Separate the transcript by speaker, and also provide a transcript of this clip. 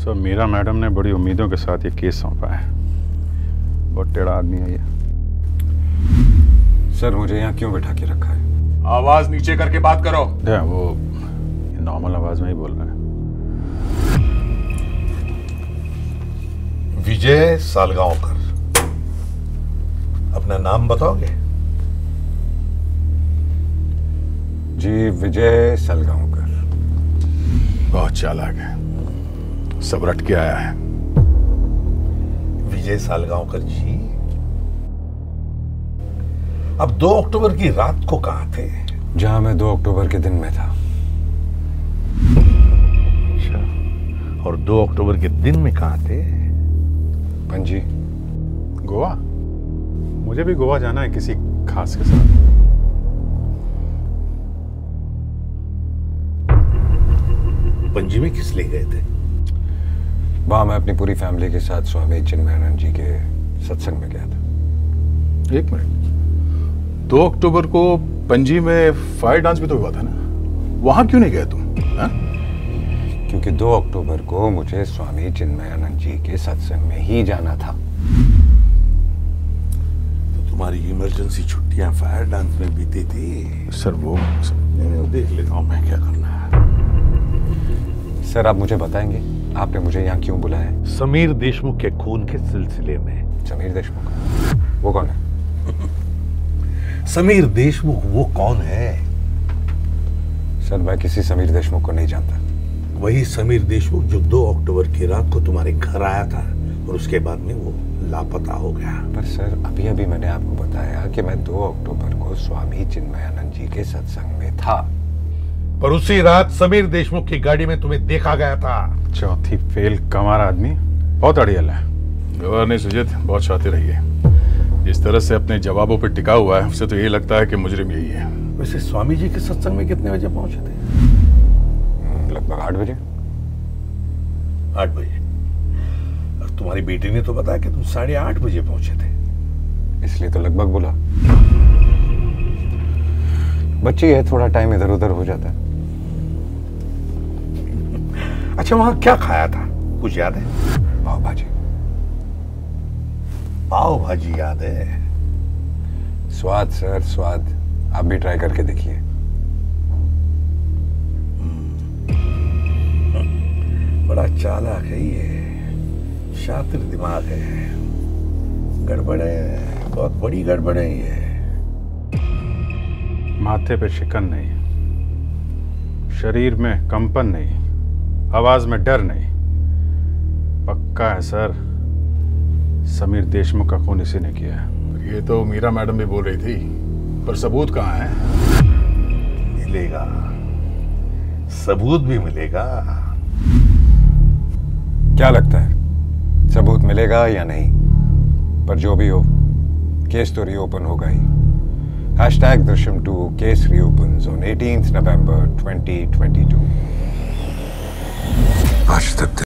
Speaker 1: Sir Meera madam ने बड़ी उम्मीदों के साथ ये केस सौंपा है। बहुत टेढ़ा आदमी है ये।
Speaker 2: सर मुझे यहाँ क्यों बैठा के रखा है?
Speaker 3: आवाज़ नीचे करके बात करो।
Speaker 1: वो नॉर्मल आवाज़ में ही बोल रहा है।
Speaker 4: विजय सालगांवकर अपना नाम बताओगे?
Speaker 2: जी विजय सलगांवकर।
Speaker 3: बहुत चालाक है। सब रट के आया है।
Speaker 4: विजय सालगांवकर जी अब 2 अक्टूबर की रात को कहा थे?
Speaker 2: जहाँ मैं 2 अक्टूबर के दिन में था।
Speaker 4: अच्छा और 2 अक्टूबर के दिन में कहा थे?
Speaker 2: पंजी।
Speaker 1: गोवा? मुझे भी गोवा जाना है किसी खास के साथ।
Speaker 4: पंजी में किस लिए गए थे?
Speaker 2: वहाँ मैं अपनी पूरी फैमिली के साथ स्वामी चिन्मयानंद जी के सत्संग में गया था।
Speaker 3: एक मिनट। दो अक्टूबर को पंजी में फायर डांस भी तो हुआ था ना? वहाँ क्यों नहीं गए तुम हा?
Speaker 2: क्योंकि 2 अक्टूबर को मुझे स्वामी चिन्मयानंद जी के सत्संग में ही जाना था।
Speaker 4: तो तुम्हारी इमरजेंसी छुट्टियाँ फायर डांस में बीती थी।
Speaker 3: सर वो
Speaker 4: मैं देख लेता हूँ मैं क्या करना है।
Speaker 2: सर आप मुझे बताएँगे? आपने मुझे यहाँ क्यों बुलाया? है
Speaker 4: समीर देशमुख के खून के सिलसिले में।
Speaker 2: समीर देशमुख? वो कौन है?
Speaker 4: समीर देशमुख वो कौन है?
Speaker 2: सर मैं किसी समीर देशमुख को नहीं जानता।
Speaker 4: वही समीर देशमुख जो 2 अक्टूबर की रात को तुम्हारे घर आया था और उसके बाद में वो लापता हो गया।
Speaker 2: पर सर अभी अभी मैंने आपको बताया कि मैं 2 अक्टूबर को स्वामी चिन्मयानंद जी के सत्संग में था।
Speaker 4: पर उसी रात समीर देशमुख की गाड़ी में तुम्हें देखा गया था।
Speaker 1: चौथी फेल कमार आदमी। बहुत अड़ियल है।
Speaker 3: गवर्नर नहीं सुजित बहुत शातिर रही है जिस तरह से अपने जवाबों पर टिका हुआ है उससे तो यही लगता है कि मुजरिम यही है।
Speaker 4: वैसे स्वामी जी के सत्संग में कितने बजे पहुँचे थे?
Speaker 2: हम्म, लगभग आठ बजे।
Speaker 4: आठ बजे। और तुम्हारी बेटी ने तो बताया कि तुम साढ़े आठ बजे पहुँचे थे।
Speaker 2: इसलिए तो लगभग बोला। बच्ची है थोड़ा टाइम इधर उधर हो जाता है।
Speaker 4: अच्छा वहाँ क्या खाया था? कुछ याद है?
Speaker 2: पाव भाजी
Speaker 4: पाव भाजी याद है।
Speaker 2: स्वाद सर स्वाद। आप भी ट्राई करके देखिए।
Speaker 4: बड़ा चालाक है ये। शातिर दिमाग है। गड़बड़े बहुत बड़ी गड़बड़े ये।
Speaker 1: माथे पे शिकन नहीं। शरीर में कंपन नहीं। आवाज़ में डर नहीं। पक्का है सर। समीर देशमुख का खून इसी ने किया है।
Speaker 3: ये तो मीरा मैडम भी बोल रही थी पर सबूत कहाँ है?
Speaker 4: मिलेगा। सबूत भी मिलेगा।
Speaker 2: क्या लगता है सबूत मिलेगा या नहीं? पर जो भी हो केस तो रीओपन होगा ही। Hashtag Drishyam two case reopens on 18th November 2022 Açtık